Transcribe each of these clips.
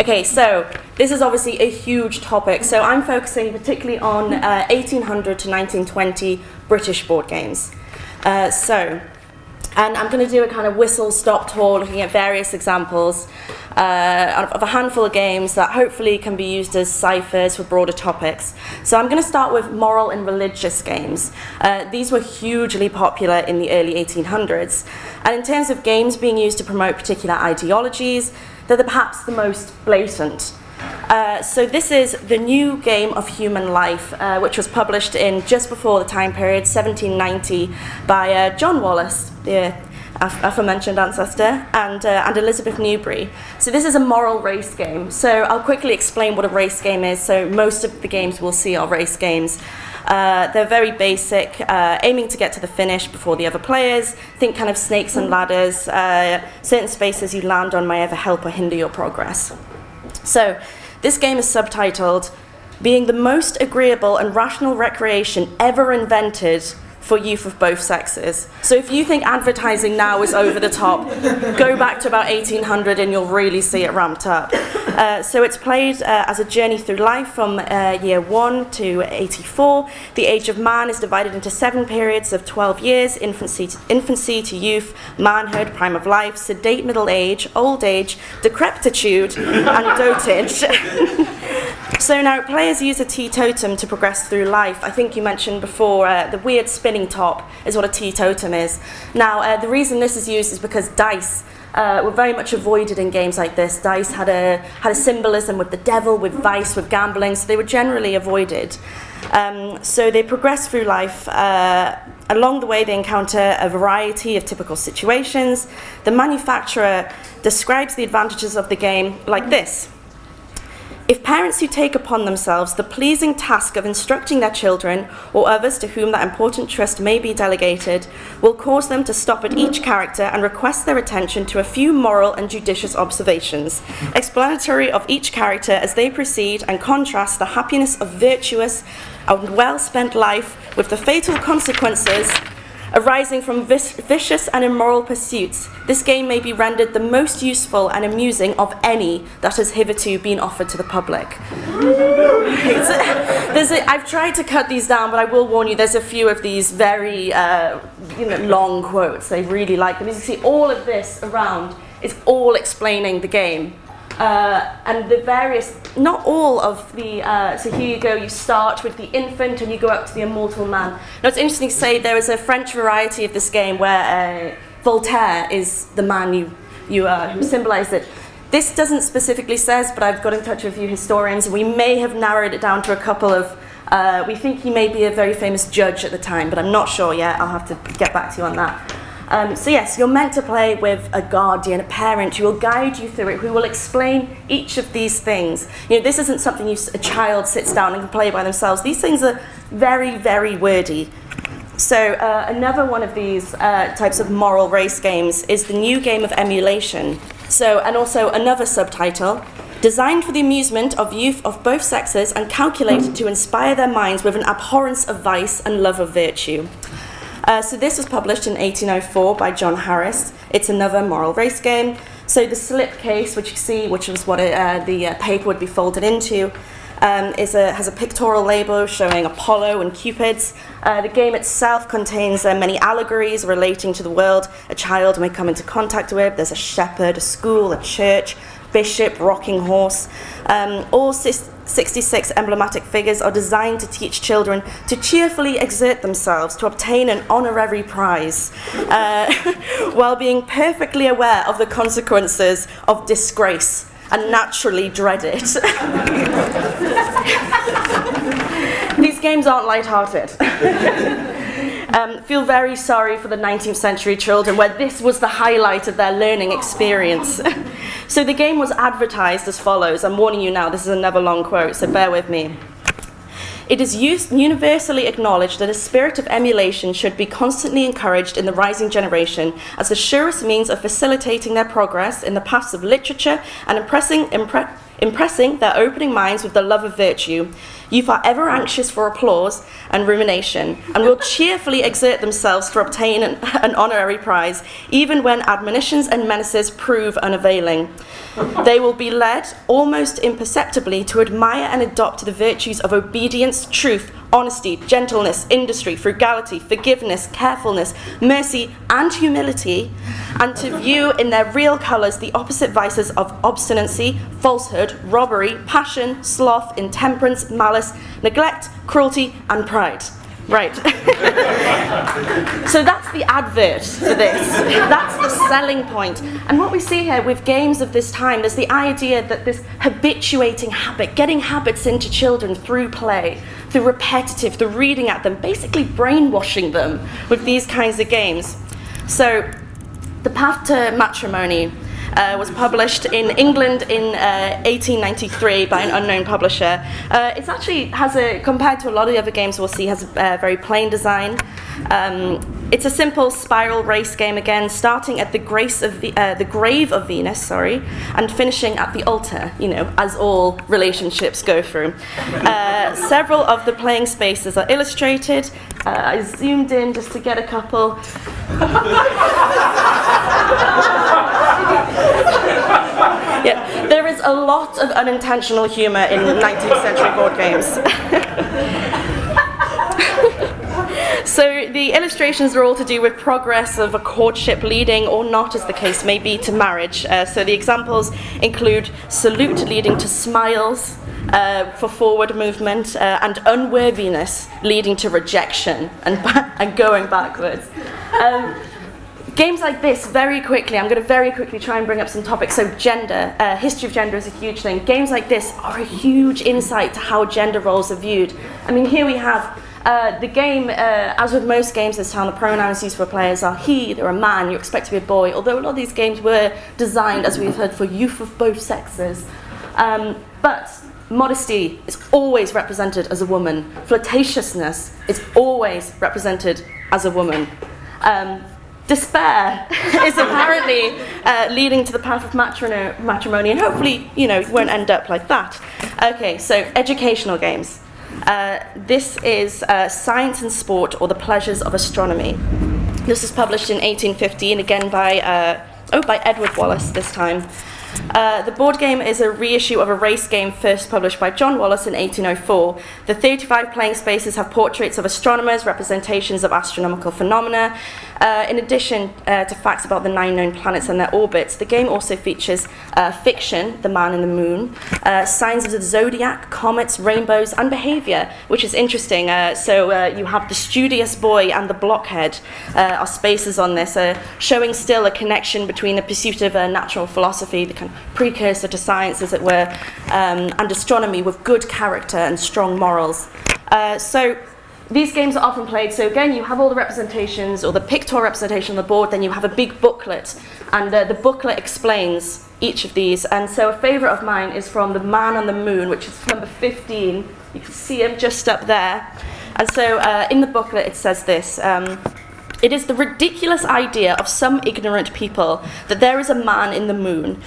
Okay, so this is obviously a huge topic. So I'm focusing particularly on uh, 1800 to 1920 British board games. Uh, so, and I'm going to do a kind of whistle stop tour looking at various examples uh, of a handful of games that hopefully can be used as ciphers for broader topics. So I'm going to start with moral and religious games. Uh, these were hugely popular in the early 1800s. And in terms of games being used to promote particular ideologies, they're perhaps the most blatant. Uh, so this is the new game of human life, uh, which was published in just before the time period, 1790, by uh, John Wallis, the aforementioned ancestor, and, uh, and Elizabeth Newbery. So this is a moral race game. So I'll quickly explain what a race game is. So most of the games we'll see are race games. Uh, they're very basic, uh, aiming to get to the finish before the other players. Think kind of snakes and ladders. Uh, certain spaces you land on may ever help or hinder your progress. So this game is subtitled Being the Most Agreeable and Rational Recreation Ever Invented for youth of both sexes. So if you think advertising now is over the top, go back to about 1800 and you'll really see it ramped up. Uh, so it's played uh, as a journey through life from uh, year 1 to 84. The age of man is divided into seven periods of 12 years, infancy to, infancy to youth, manhood, prime of life, sedate middle age, old age, decrepitude, and dotage. So now players use a teetotum to progress through life. I think you mentioned before uh, the weird spinning top is what a teetotum is. Now uh, the reason this is used is because dice uh, were very much avoided in games like this. Dice had a, had a symbolism with the devil, with vice, with gambling, so they were generally avoided. Um, so they progress through life. Uh, along the way, they encounter a variety of typical situations. The manufacturer describes the advantages of the game like this. If parents who take upon themselves the pleasing task of instructing their children or others to whom that important trust may be delegated will cause them to stop at each character and request their attention to a few moral and judicious observations, explanatory of each character as they proceed and contrast the happiness of virtuous and well spent life with the fatal consequences arising from vicious and immoral pursuits, this game may be rendered the most useful and amusing of any that has hitherto been offered to the public. I've tried to cut these down, but I will warn you, there's a few of these very uh, you know, long quotes. They really like them. As you see, all of this around is all explaining the game. Uh, and the various, not all of the, uh, so here you go, you start with the infant and you go up to the immortal man. Now it's interesting to say there is a French variety of this game where uh, Voltaire is the man you, you, uh, who symbolized it. This doesn't specifically says, but I've got in touch with a few historians. And we may have narrowed it down to a couple of, uh, we think he may be a very famous judge at the time, but I'm not sure yet. I'll have to get back to you on that. Um, so yes, you're meant to play with a guardian, a parent who will guide you through it, who will explain each of these things. You know, this isn't something you, a child sits down and can play by themselves. These things are very, very wordy. So uh, another one of these uh, types of moral race games is the new game of emulation. So, and also another subtitle, designed for the amusement of youth of both sexes and calculated to inspire their minds with an abhorrence of vice and love of virtue. Uh, so this was published in 1804 by John Harris. It's another moral race game. So the slip case, which you see, which was what it, uh, the uh, paper would be folded into, um, is a, has a pictorial label showing Apollo and Cupids. Uh, the game itself contains uh, many allegories relating to the world a child may come into contact with. There's a shepherd, a school, a church, bishop, rocking horse. Um, all 66 emblematic figures are designed to teach children to cheerfully exert themselves to obtain an honorary prize, uh, while being perfectly aware of the consequences of disgrace and naturally dread it. These games aren't light-hearted. um, feel very sorry for the 19th century children where this was the highlight of their learning experience. So the game was advertised as follows. I'm warning you now, this is another long quote, so bear with me. It is universally acknowledged that a spirit of emulation should be constantly encouraged in the rising generation as the surest means of facilitating their progress in the paths of literature and impressing, impre impressing their opening minds with the love of virtue. Youth are ever anxious for applause and rumination, and will cheerfully exert themselves to obtain an, an honorary prize, even when admonitions and menaces prove unavailing. They will be led, almost imperceptibly, to admire and adopt the virtues of obedience, truth, honesty, gentleness, industry, frugality, forgiveness, carefulness, mercy, and humility, and to view in their real colours the opposite vices of obstinacy, falsehood, robbery, passion, sloth, intemperance, malice, neglect, cruelty, and pride. Right. so that's the advert for this. That's the selling point. And what we see here with games of this time, there's the idea that this habituating habit, getting habits into children through play, through repetitive, through reading at them, basically brainwashing them with these kinds of games. So the path to matrimony uh, was published in England in uh, 1893 by an unknown publisher. Uh, it actually has a, compared to a lot of the other games we'll see, has a very plain design. Um, it's a simple spiral race game again, starting at the, grace of the, uh, the grave of Venus, sorry, and finishing at the altar, you know, as all relationships go through. Uh, several of the playing spaces are illustrated. Uh, I zoomed in just to get a couple. yeah, there is a lot of unintentional humour in 19th century board games. so the illustrations are all to do with progress of a courtship leading or not, as the case may be, to marriage. Uh, so the examples include salute leading to smiles, uh, for forward movement uh, and unworthiness leading to rejection and, and going backwards. Um, games like this, very quickly, I'm going to very quickly try and bring up some topics. So, gender, uh, history of gender is a huge thing. Games like this are a huge insight to how gender roles are viewed. I mean, here we have uh, the game, uh, as with most games this time, the pronouns used for players are he, they're a man, you expect to be a boy, although a lot of these games were designed, as we've heard, for youth of both sexes. Um, but modesty is always represented as a woman, flirtatiousness is always represented as a woman. Um, despair is apparently uh, leading to the path of matrimony, and hopefully, you know, won't end up like that. Okay, so educational games. Uh, this is uh, Science and Sport, or The Pleasures of Astronomy. This was published in 1815, again by, uh, oh, by Edward Wallis this time. Uh, the board game is a reissue of a race game first published by John Wallis in 1804. The 35 playing spaces have portraits of astronomers, representations of astronomical phenomena. Uh, in addition uh, to facts about the nine known planets and their orbits, the game also features uh, fiction, the man in the moon, uh, signs of the zodiac, comets, rainbows, and behavior, which is interesting. So you have the studious boy and the blockhead are spaces on this, showing still a connection between the pursuit of natural philosophy, the kind precursor to science, as it were, um, and astronomy with good character and strong morals. Uh, so these games are often played, so again, you have all the representations or the pictorial representation on the board, then you have a big booklet, and uh, the booklet explains each of these. And so a favourite of mine is from The Man on the Moon, which is number 15. You can see him just up there. And so uh, in the booklet it says this. Um, it is the ridiculous idea of some ignorant people that there is a man in the moon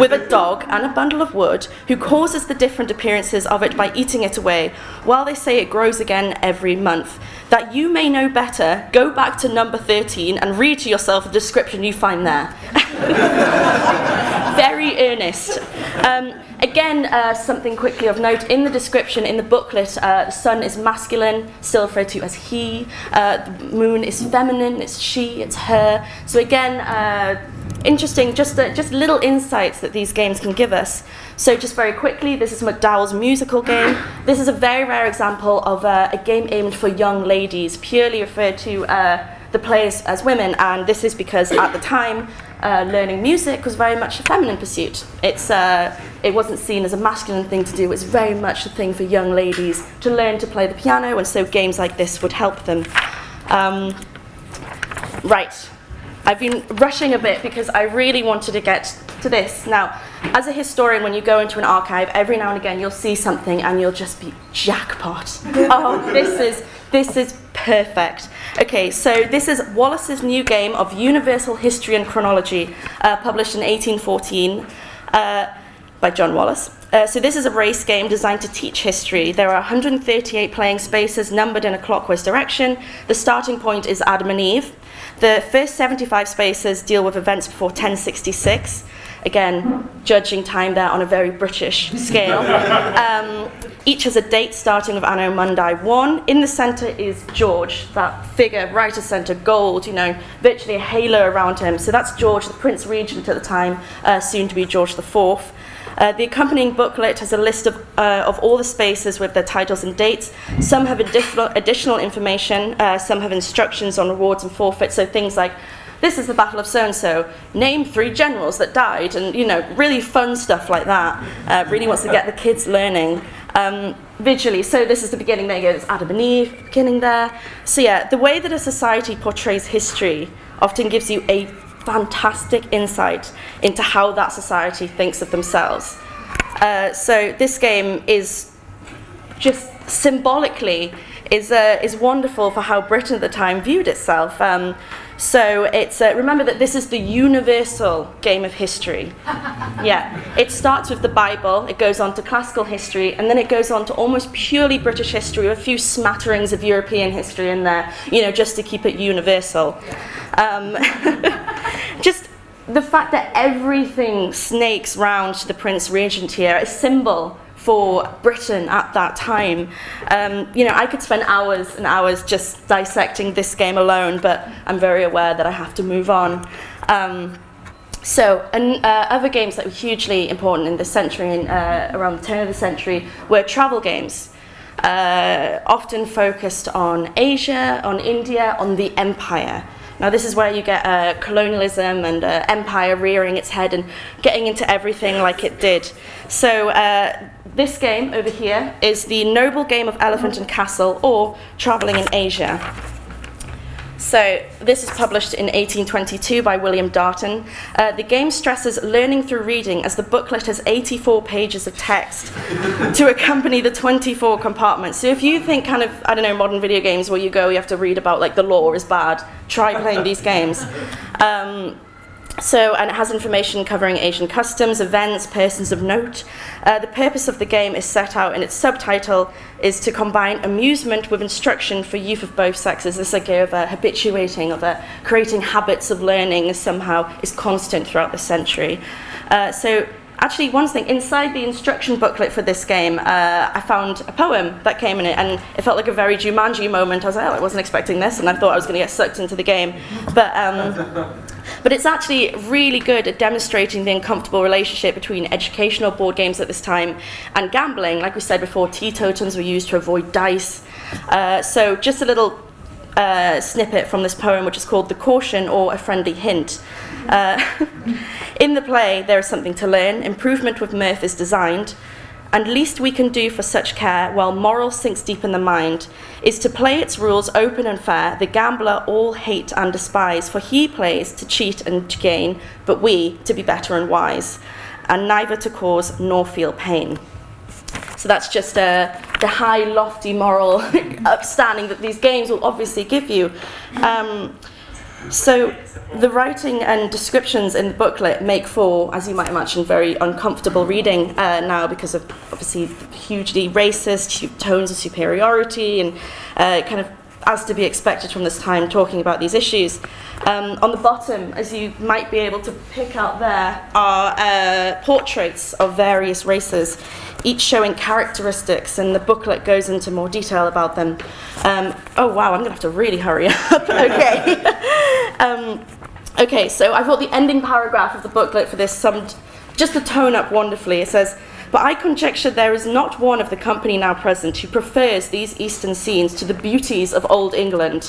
with a dog and a bundle of wood who causes the different appearances of it by eating it away, while they say it grows again every month. That you may know better, go back to number 13 and read to yourself the description you find there. Very earnest. Um, Again, uh, something quickly of note in the description in the booklet, uh, the sun is masculine, still referred to as he. Uh, the moon is feminine, it's she, it's her. So again, uh, interesting, just uh, just little insights that these games can give us. So just very quickly, this is McDowell's musical game. This is a very rare example of uh, a game aimed for young ladies, purely referred to the players as women, and this is because at the time uh, learning music was very much a feminine pursuit. It's, uh, it wasn't seen as a masculine thing to do, it's very much a thing for young ladies to learn to play the piano, and so games like this would help them. Um, right, I've been rushing a bit because I really wanted to get to this. Now, as a historian, when you go into an archive, every now and again you'll see something and you'll just be jackpot. oh, this is this is perfect. Okay, so this is Wallis's new game of Universal History and Chronology, uh, published in 1814 uh, by John Wallis. Uh, so this is a race game designed to teach history. There are 138 playing spaces numbered in a clockwise direction. The starting point is Adam and Eve. The first 75 spaces deal with events before 1066. again, judging time there on a very British scale. Um, each has a date starting with Anno Mundi 1. In the centre is George, that figure right at centre, gold, you know, virtually a halo around him. So that's George, the Prince Regent at the time, uh, soon to be George IV. Uh, the accompanying booklet has a list of, uh, of all the spaces with their titles and dates. Some have additional, information, uh, some have instructions on rewards and forfeits, so things like this is the Battle of so-and-so, name three generals that died, and you know, really fun stuff like that. Uh, really wants to get the kids learning um, visually. So this is the beginning, there there's Adam and Eve, beginning there. So yeah, the way that a society portrays history often gives you a fantastic insight into how that society thinks of themselves. Uh, so this game is just symbolically is, uh, is wonderful for how Britain at the time viewed itself. Um, so it's uh, remember that this is the universal game of history. yeah, it starts with the Bible, it goes on to classical history, and then it goes on to almost purely British history with a few smatterings of European history in there, you know, just to keep it universal. Um, just the fact that everything snakes round to the Prince Regent here, a symbol for Britain at that time. Um, you know, I could spend hours and hours just dissecting this game alone, but I'm very aware that I have to move on. Um, so, and, uh, other games that were hugely important in this century and uh, around the turn of the century were travel games. Uh, often focused on Asia, on India, on the empire. Now, this is where you get uh, colonialism and uh, empire rearing its head and getting into everything like it did. So, uh, this game over here is the Noble Game of Elephant and Castle, or Travelling in Asia. So this is published in 1822 by William Darton. Uh, the game stresses learning through reading as the booklet has 84 pages of text to accompany the 24 compartments. So if you think kind of, I don't know, modern video games where you go, you have to read about like the lore is bad, try playing these games. Um, so, and it has information covering Asian customs, events, persons of note. Uh, the purpose of the game is set out in its subtitle is to combine amusement with instruction for youth of both sexes. This idea of uh, habituating, of uh, creating habits of learning somehow is constant throughout the century. Uh, so actually, one thing, inside the instruction booklet for this game, uh, I found a poem that came in it, and it felt like a very Jumanji moment. I was like, oh, I wasn't expecting this, and I thought I was going to get sucked into the game. But, um, but it's actually really good at demonstrating the uncomfortable relationship between educational board games at this time and gambling. Like we said before, teetotums were used to avoid dice. Uh, so just a little uh, snippet from this poem, which is called The Caution or A Friendly Hint. Uh, in the play, there is something to learn. Improvement with mirth is designed. And least we can do for such care, while moral sinks deep in the mind, is to play its rules open and fair. The gambler all hate and despise, for he plays to cheat and to gain, but we to be better and wise, and neither to cause nor feel pain. So that's just uh, the high, lofty moral upstanding that these games will obviously give you. Um, so the writing and descriptions in the booklet make for, as you might imagine, very uncomfortable reading uh, now because of obviously hugely racist tones of superiority and uh, kind of as to be expected from this time talking about these issues. Um, on the bottom, as you might be able to pick out there, are uh, portraits of various races each showing characteristics, and the booklet goes into more detail about them. Um, oh, wow, I'm going to have to really hurry up. okay. um, okay, so I thought the ending paragraph of the booklet for this summed just the tone up wonderfully. It says, but I conjecture there is not one of the company now present who prefers these eastern scenes to the beauties of old England.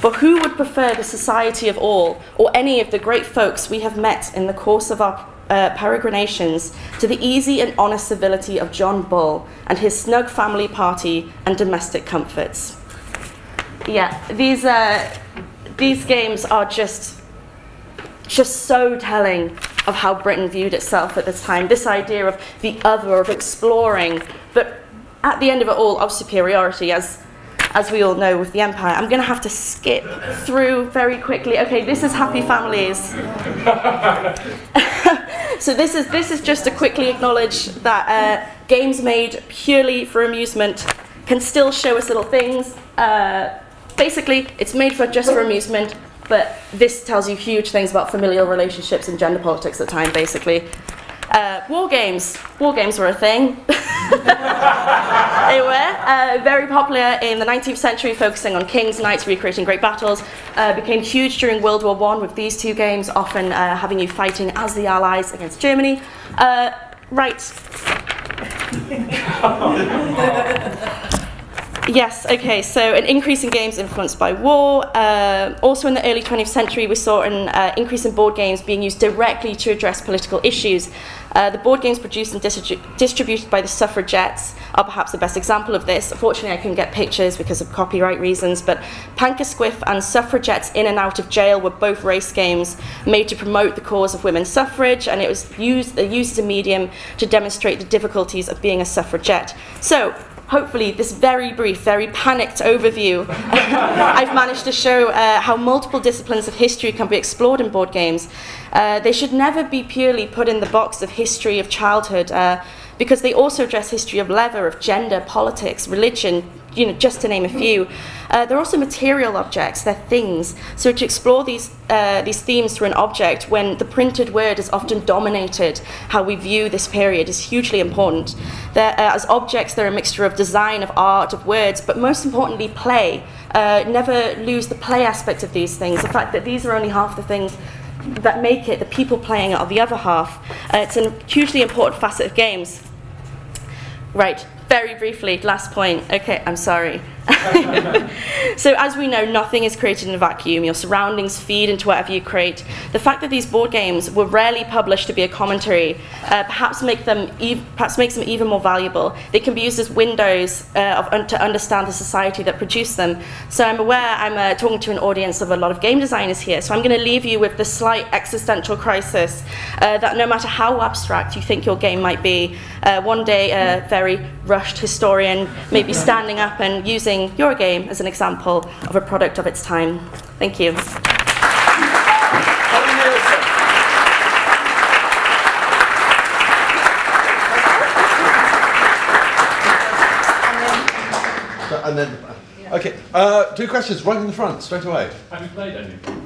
For who would prefer the society of all, or any of the great folks we have met in the course of our uh, peregrinations to the easy and honest civility of John Bull and his snug family party and domestic comforts. Yeah, these, uh, these games are just, just so telling of how Britain viewed itself at this time. This idea of the other, of exploring, but at the end of it all, of superiority, as as we all know with the empire. I'm going to have to skip through very quickly. Okay, this is Happy Families. so this is this is just to quickly acknowledge that uh, games made purely for amusement can still show us little things. Uh, basically, it's made for just for amusement. but this tells you huge things about familial relationships and gender politics at the time, basically. Uh, war games. War games were a thing. they were uh, very popular in the 19th century, focusing on kings, knights, recreating great battles. Uh, became huge during World War One with these two games, often uh, having you fighting as the Allies against Germany. Uh, right. Yes, okay, so an increase in games influenced by war. Uh, also in the early 20th century, we saw an uh, increase in board games being used directly to address political issues. Uh, the board games produced and distributed by the suffragettes are perhaps the best example of this. Unfortunately, I couldn't get pictures because of copyright reasons, but Pank-a-Squith and Suffragettes in and Out of Jail were both race games made to promote the cause of women's suffrage, and it was used, uh, used as a medium to demonstrate the difficulties of being a suffragette. So, hopefully this very brief, very panicked overview, I've managed to show uh, how multiple disciplines of history can be explored in board games. Uh, they should never be purely put in the box of history of childhood uh, because they also address history of leather, of gender, politics, religion, you know, just to name a few. Uh, they're also material objects, they're things. So to explore these, uh, these themes through an object when the printed word is often dominated, how we view this period is hugely important. Uh, as objects, they're a mixture of design, of art, of words, but most importantly, play. Uh, never lose the play aspect of these things, the fact that these are only half the things that make it, the people playing it are the other half. Uh, it's a hugely important facet of games. Right, very briefly, last point. Okay, I'm sorry. so as we know, nothing is created in a vacuum. Your surroundings feed into whatever you create. The fact that these board games were rarely published to be a commentary uh, perhaps make them perhaps makes them even more valuable. They can be used as windows uh, of, to understand the society that produced them. So I'm aware I'm uh, talking to an audience of a lot of game designers here. So I'm going to leave you with the slight existential crisis uh, that no matter how abstract you think your game might be, uh, one day a very rushed historian may be standing up and using using your game as an example of a product of its time. Thank you. And then, okay, uh, two questions right in the front, straight away. Have you played any?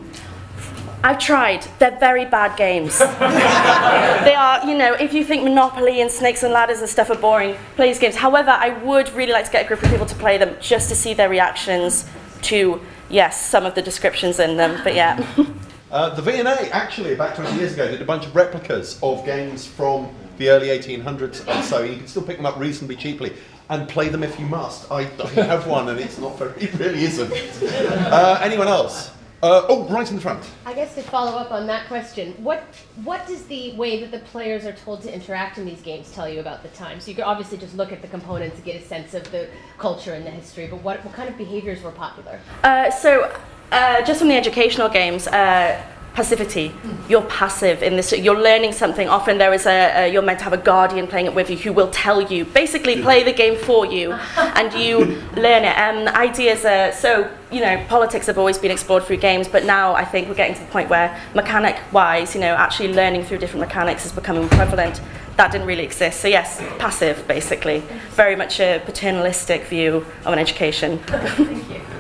I've tried. They're very bad games. they are, you know, if you think Monopoly and Snakes and Ladders and stuff are boring, play these games. However, I would really like to get a group of people to play them just to see their reactions to, yes, some of the descriptions in them. But yeah. Uh, the V&A, actually, about 20 years ago, did a bunch of replicas of games from the early 1800s and so. You can still pick them up reasonably cheaply and play them if you must. I, I have one and it's not very, it really isn't. Uh, anyone else? Uh, oh, right in the front. I guess to follow up on that question, what what does the way that the players are told to interact in these games tell you about the time? So you could obviously just look at the components and get a sense of the culture and the history, but what, what kind of behaviors were popular? Uh, so uh, just from the educational games, passivity. You're passive in this. You're learning something. Often there is a, a, you're meant to have a guardian playing it with you who will tell you, basically play the game for you, and you learn it. And ideas are so. You know, politics have always been explored through games, but now I think we're getting to the point where mechanic-wise, you know, actually learning through different mechanics is becoming prevalent. That didn't really exist. So yes, passive, basically. Very much a paternalistic view of an education. Thank you.